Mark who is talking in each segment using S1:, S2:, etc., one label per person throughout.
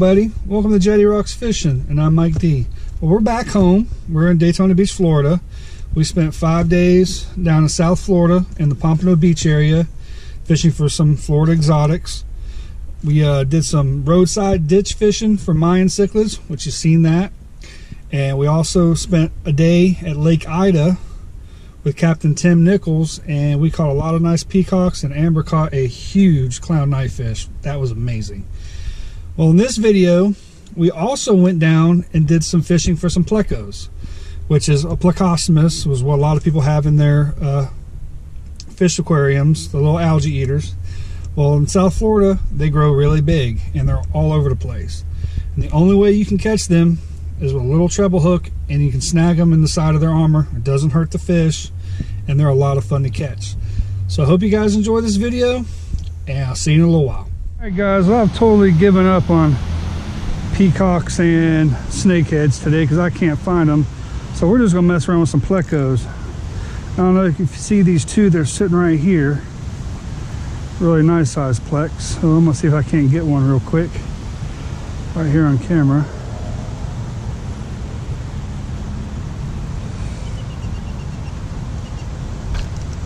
S1: everybody. Welcome to Jettie Rocks Fishing, and I'm Mike D. Well, we're back home. We're in Daytona Beach, Florida. We spent five days down in South Florida in the Pompano Beach area fishing for some Florida exotics. We uh, did some roadside ditch fishing for Mayan cichlids, which you've seen that. And we also spent a day at Lake Ida with Captain Tim Nichols, and we caught a lot of nice peacocks, and Amber caught a huge clown knifefish. That was amazing. Well, in this video, we also went down and did some fishing for some plecos, which is a plecostomus, was what a lot of people have in their uh, fish aquariums, the little algae eaters. Well, in South Florida, they grow really big and they're all over the place. And the only way you can catch them is with a little treble hook and you can snag them in the side of their armor. It doesn't hurt the fish and they're a lot of fun to catch. So I hope you guys enjoy this video and I'll see you in a little while. All right guys, well I've totally given up on peacocks and snakeheads today because I can't find them. So we're just gonna mess around with some plecos. I don't know if you see these two, they're sitting right here. Really nice size plex. So I'm gonna see if I can't get one real quick. Right here on camera.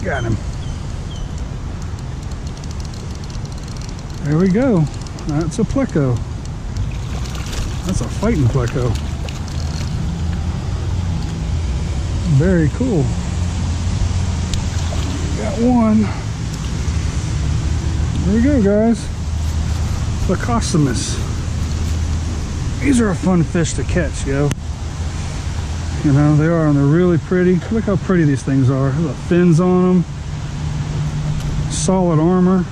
S1: Got him. There we go. That's a pleco. That's a fighting pleco. Very cool. Got one. There we go, guys. Plecostomus. These are a fun fish to catch, yo. You know, they are, and they're really pretty. Look how pretty these things are. The fins on them. Solid armor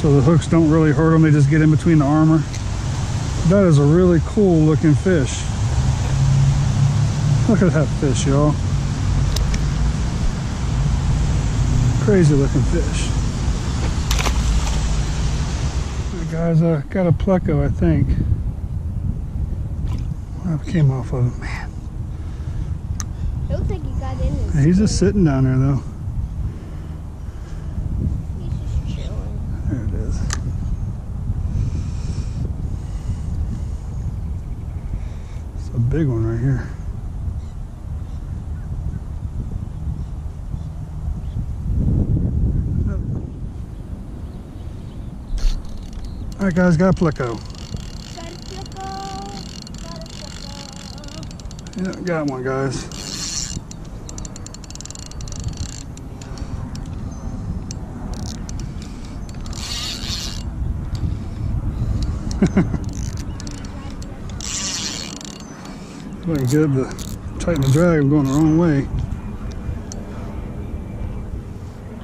S1: so the hooks don't really hurt them they just get in between the armor. That is a really cool looking fish. Look at that fish y'all. Crazy looking fish. Right, guys I got a pleco I think. What came off of him. Man
S2: looks like he got in
S1: he's just sitting down there though big one right here. All right, guys, got a pleco. Yeah, got one, guys. Good to tighten the drag. Going the wrong way.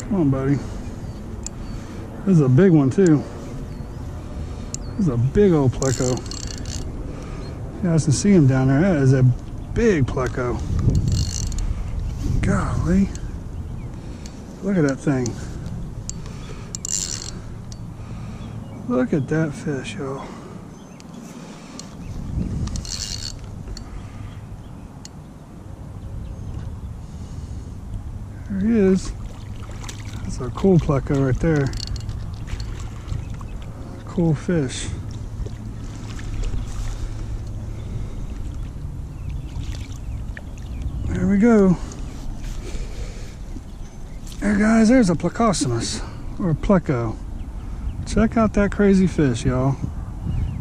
S1: Come on, buddy. This is a big one, too. This is a big old pleco. You guys can see him down there. That is a big pleco. Golly. Look at that thing. Look at that fish, y'all. There he is. That's a cool pleco right there. Cool fish. There we go. There guys, there's a plecostomus or a pleco. Check out that crazy fish, y'all.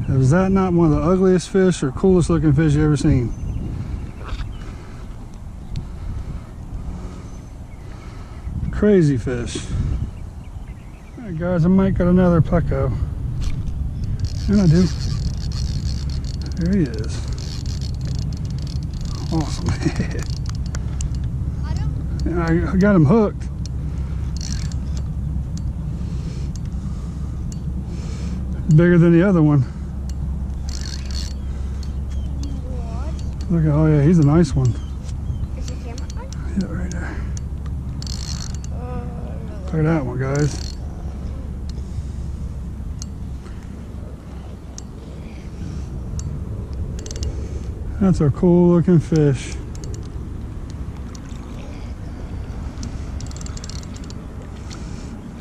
S1: Is that not one of the ugliest fish or coolest looking fish you ever seen? Crazy fish. Alright guys, I might get another pleco. And I do. There he is. Awesome. I got him hooked. Bigger than the other one. Look at, oh yeah, he's a nice one.
S2: Is the camera on?
S1: Yeah, right there. Look at that one, guys. That's a cool looking fish.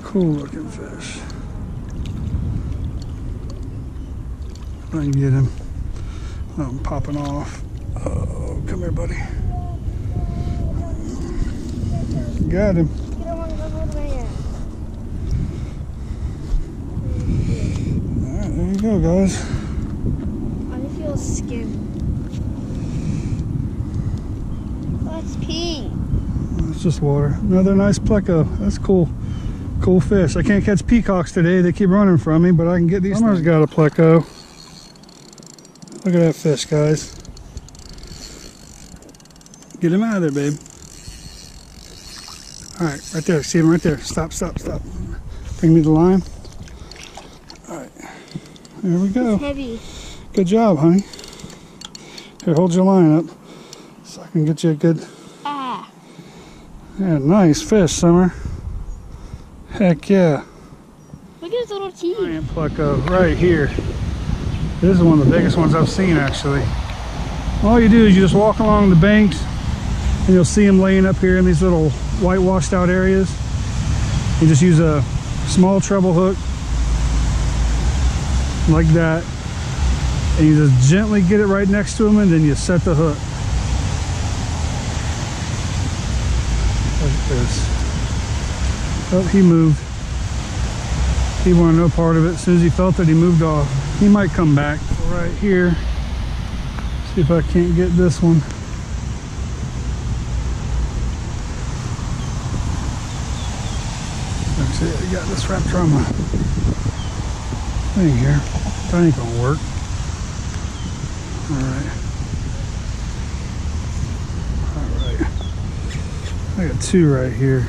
S1: Cool looking fish. If I can get him. I'm popping off. Oh, come here, buddy. Got him.
S2: you don't want to go to the man.
S1: All right, there you go, guys.
S2: I can feel his skin. Oh, it's pink.
S1: It's just water. Another nice pleco. That's cool. Cool fish. I can't catch peacocks today. They keep running from me, but I can get these. Summer's got a pleco. Look at that fish, guys. Get him out of there, babe. All right, right there. See him right there. Stop, stop, stop. Bring me the line. There we go.
S2: It's heavy.
S1: Good job, honey. Here, hold your line up so I can get you a good
S2: Ah.
S1: Yeah, nice fish, Summer. Heck yeah.
S2: Look at his little teeth.
S1: Giant pleco right here. This is one of the biggest ones I've seen, actually. All you do is you just walk along the banks and you'll see them laying up here in these little whitewashed out areas. You just use a small treble hook like that and you just gently get it right next to him and then you set the hook. Like this. Oh, he moved. He wanted no part of it. As soon as he felt it, he moved off. He might come back right here. See if I can't get this one. Let's see, I got this wrapped around my thing here. That ain't gonna work. Alright. Alright. I got two right here.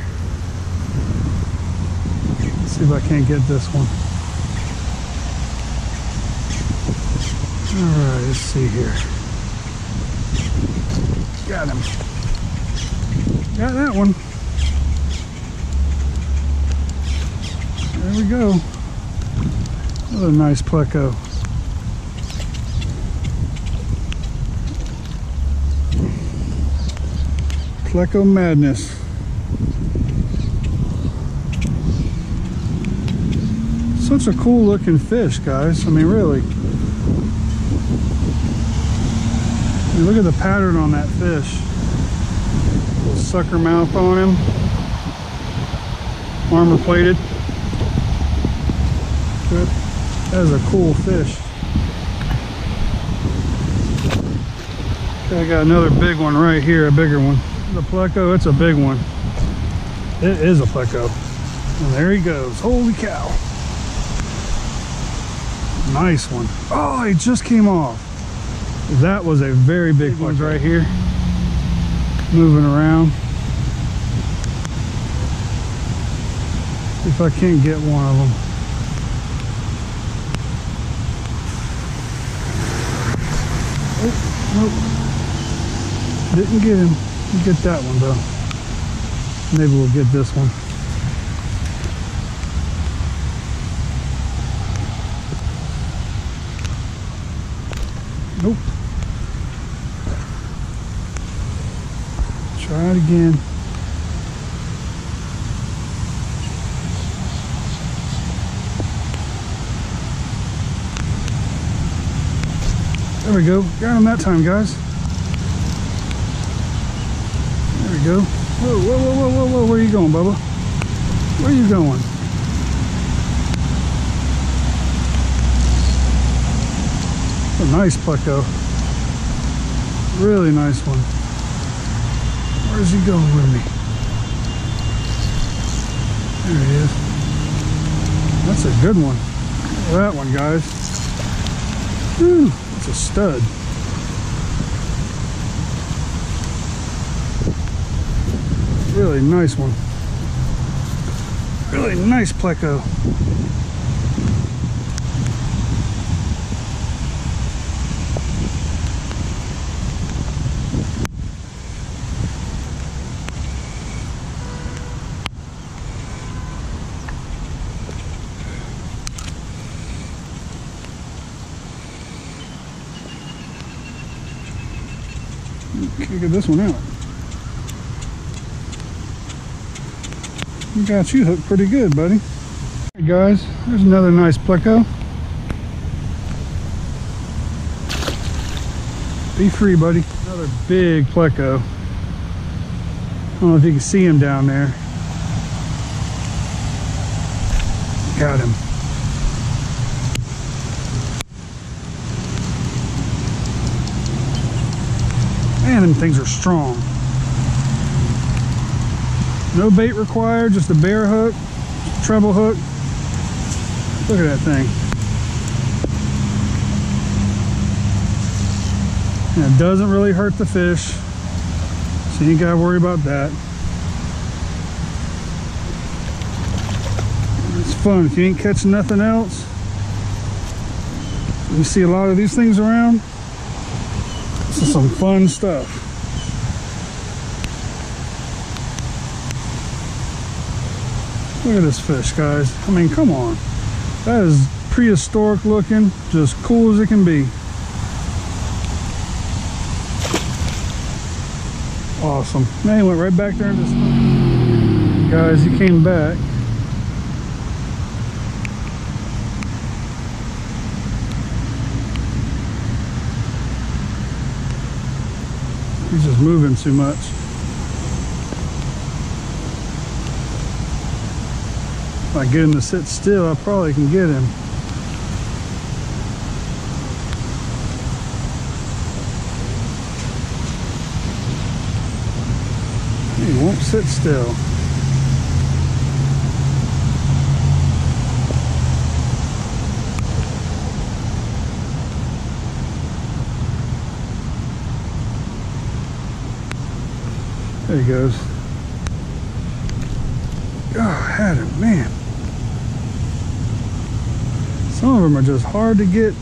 S1: Let's see if I can't get this one. Alright, let's see here. Got him. Got that one. There we go. Another nice pleco. Pleco madness. Such a cool looking fish, guys. I mean, really. I mean, look at the pattern on that fish. Little sucker mouth on him. Armor plated. Good. That is a cool fish. Okay, I got another big one right here, a bigger one. The pleco, it's a big one. It is a pleco. And there he goes. Holy cow. Nice one. Oh, he just came off. That was a very big one right here. Moving around. If I can't get one of them. Oh, nope. Didn't get him. Get that one though. Maybe we'll get this one. Nope. Try it again. There we go. Got him that time, guys. There we go. Whoa, whoa, whoa, whoa, whoa, whoa. Where are you going, Bubba? Where are you going? A nice pleco. Really nice one. Where's he going with me? There he is. That's a good one. That one, guys. Whew, that's a stud. Really nice one. Really nice pleco. Get this one out. We got you hooked pretty good, buddy. Hey guys, there's another nice pleco. Be free, buddy. Another big pleco. I don't know if you can see him down there. Got him. Man, them things are strong. No bait required, just a bare hook, treble hook. Look at that thing. And it doesn't really hurt the fish, so you ain't gotta worry about that. It's fun. If you ain't catching nothing else, you see a lot of these things around. This is some fun stuff. Look at this fish, guys. I mean, come on. That is prehistoric looking, just cool as it can be. Awesome. Man, he went right back there and just... Guys, he came back. He's just moving too much. If I get him to sit still, I probably can get him. He won't sit still. There he goes. I had him, man. Some of them are just hard to get.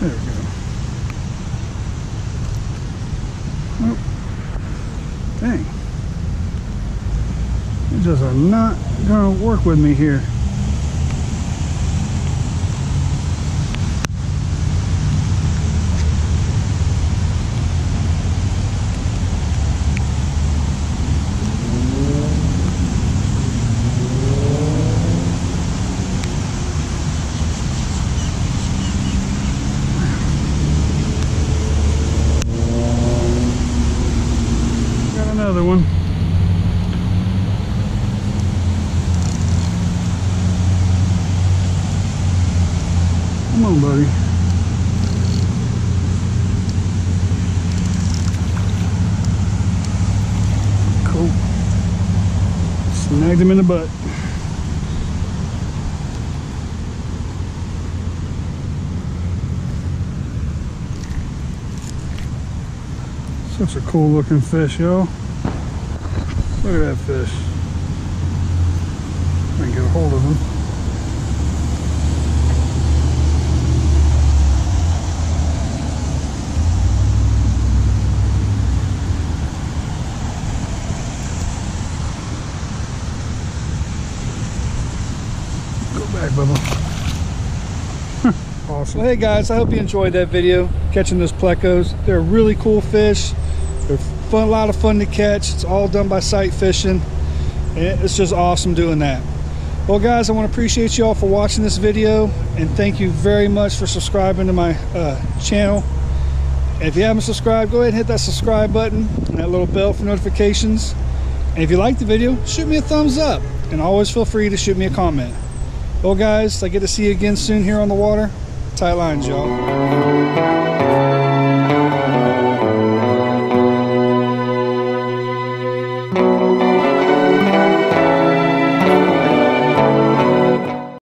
S1: There we go. Oh, dang. They just are not gonna work with me here. Got another one. Come on, buddy. Cool. Snagged him in the butt. Such a cool looking fish, yo. Look at that fish. I can get a hold of him. Go back, Bubba. Well, hey guys, I hope you enjoyed that video catching those plecos. They're really cool fish. They're fun, a lot of fun to catch. It's all done by sight fishing. And it's just awesome doing that. Well, guys, I want to appreciate you all for watching this video and thank you very much for subscribing to my uh, channel. If you haven't subscribed, go ahead and hit that subscribe button and that little bell for notifications. And if you like the video, shoot me a thumbs up and always feel free to shoot me a comment. Well, guys, I get to see you again soon here on the water tight lines, y'all.